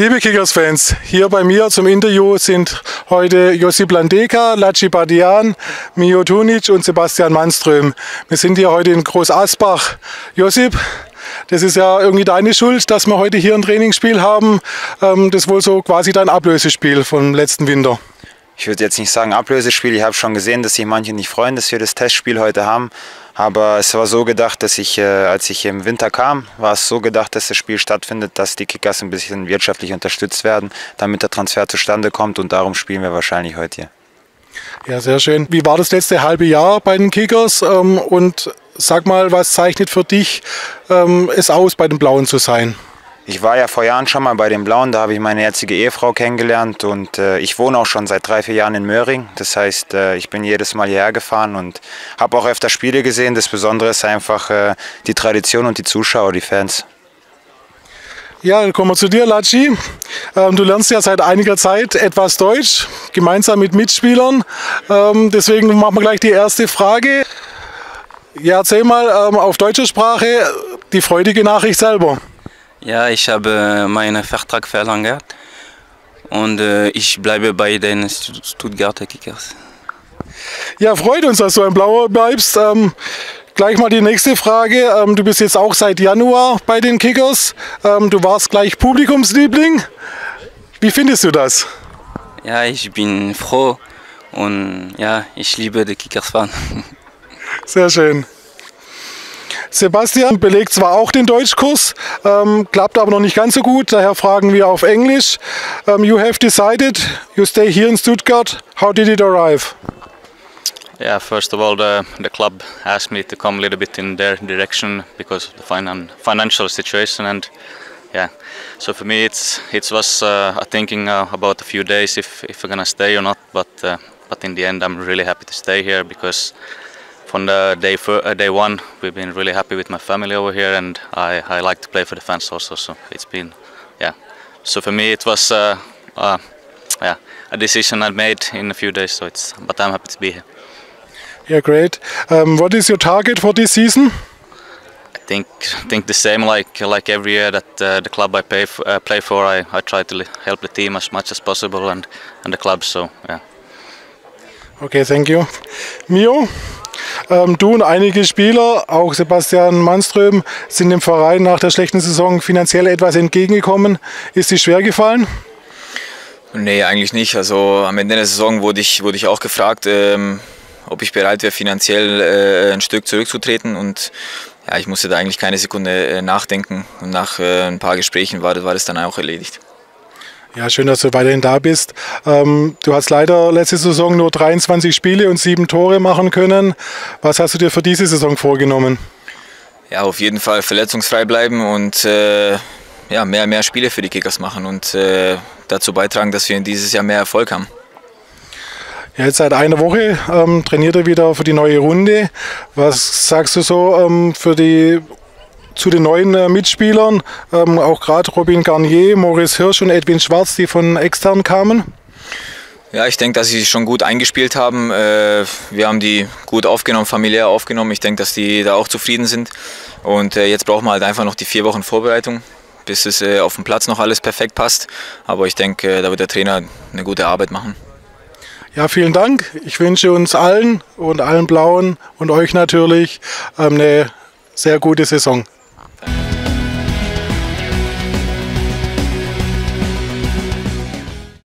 Liebe Kickers-Fans, hier bei mir zum Interview sind heute Josip Landeka, Laci Badian, Mio Tunic und Sebastian Manström. Wir sind hier heute in Groß Asbach. Josip, das ist ja irgendwie deine Schuld, dass wir heute hier ein Trainingsspiel haben. Ähm, das ist wohl so quasi dein Ablösespiel vom letzten Winter. Ich würde jetzt nicht sagen Ablösespiel. Ich habe schon gesehen, dass sich manche nicht freuen, dass wir das Testspiel heute haben. Aber es war so gedacht, dass ich, äh, als ich im Winter kam, war es so gedacht, dass das Spiel stattfindet, dass die Kickers ein bisschen wirtschaftlich unterstützt werden, damit der Transfer zustande kommt. Und darum spielen wir wahrscheinlich heute hier. Ja, sehr schön. Wie war das letzte halbe Jahr bei den Kickers? Ähm, und sag mal, was zeichnet für dich ähm, es aus, bei den Blauen zu sein? Ich war ja vor Jahren schon mal bei den Blauen, da habe ich meine jetzige Ehefrau kennengelernt und äh, ich wohne auch schon seit drei, vier Jahren in Möhring. Das heißt, äh, ich bin jedes Mal hierher gefahren und habe auch öfter Spiele gesehen. Das Besondere ist einfach äh, die Tradition und die Zuschauer, die Fans. Ja, dann kommen wir zu dir, Laci. Ähm, du lernst ja seit einiger Zeit etwas Deutsch, gemeinsam mit Mitspielern. Ähm, deswegen machen wir gleich die erste Frage. Ja, erzähl mal ähm, auf deutscher Sprache die freudige Nachricht selber. Ja, ich habe meinen Vertrag verlängert und äh, ich bleibe bei den Stuttgarter Kickers. Ja, freut uns, dass du ein Blauer bleibst. Ähm, gleich mal die nächste Frage. Ähm, du bist jetzt auch seit Januar bei den Kickers. Ähm, du warst gleich Publikumsliebling. Wie findest du das? Ja, ich bin froh und ja, ich liebe die Kickers-Fan. Sehr schön. Sebastian belegt zwar auch den Deutschkurs, ähm, klappt aber noch nicht ganz so gut, daher fragen wir auf Englisch. Um, you have decided, you stay here in Stuttgart. How did it arrive? Yeah, first of all, the, the club asked me to come a little bit in their direction because of the finan financial situation and yeah, so for me it's it was uh, thinking uh, about a few days if, if I'm gonna stay or not, but uh, but in the end I'm really happy to stay here because from the day for, uh, day one, we've been really happy with my family over here, and I, I like to play for the fans also. So it's been, yeah. So for me, it was, uh, uh, yeah, a decision I made in a few days. So it's, but I'm happy to be here. Yeah, great. Um, what is your target for this season? I think think the same like like every year that uh, the club I pay for, uh, play for. I, I try to help the team as much as possible and and the club. So yeah. Okay, thank you. Mio. Ähm, du und einige Spieler, auch Sebastian Manström, sind dem Verein nach der schlechten Saison finanziell etwas entgegengekommen. Ist dir schwer gefallen? Nee, eigentlich nicht. Also am Ende der Saison wurde ich, wurde ich auch gefragt, ähm, ob ich bereit wäre, finanziell äh, ein Stück zurückzutreten. Und ja, ich musste da eigentlich keine Sekunde äh, nachdenken. Und nach äh, ein paar Gesprächen war, war das dann auch erledigt. Ja, schön, dass du weiterhin da bist. Ähm, du hast leider letzte Saison nur 23 Spiele und sieben Tore machen können. Was hast du dir für diese Saison vorgenommen? Ja, auf jeden Fall verletzungsfrei bleiben und äh, ja, mehr, mehr Spiele für die Kickers machen und äh, dazu beitragen, dass wir in dieses Jahr mehr Erfolg haben. Ja, jetzt seit einer Woche ähm, trainiert er wieder für die neue Runde. Was sagst du so ähm, für die zu den neuen äh, Mitspielern, ähm, auch gerade Robin Garnier, Maurice Hirsch und Edwin Schwarz, die von extern kamen? Ja, ich denke, dass sie sich schon gut eingespielt haben. Äh, wir haben die gut aufgenommen, familiär aufgenommen. Ich denke, dass die da auch zufrieden sind. Und äh, jetzt brauchen wir halt einfach noch die vier Wochen Vorbereitung, bis es äh, auf dem Platz noch alles perfekt passt. Aber ich denke, da wird der Trainer eine gute Arbeit machen. Ja, vielen Dank. Ich wünsche uns allen und allen Blauen und euch natürlich ähm, eine sehr gute Saison.